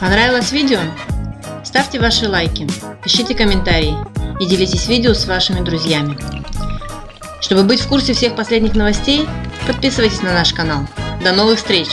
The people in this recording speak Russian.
Понравилось видео? Ставьте ваши лайки, пишите комментарии и делитесь видео с вашими друзьями. Чтобы быть в курсе всех последних новостей, подписывайтесь на наш канал. До новых встреч!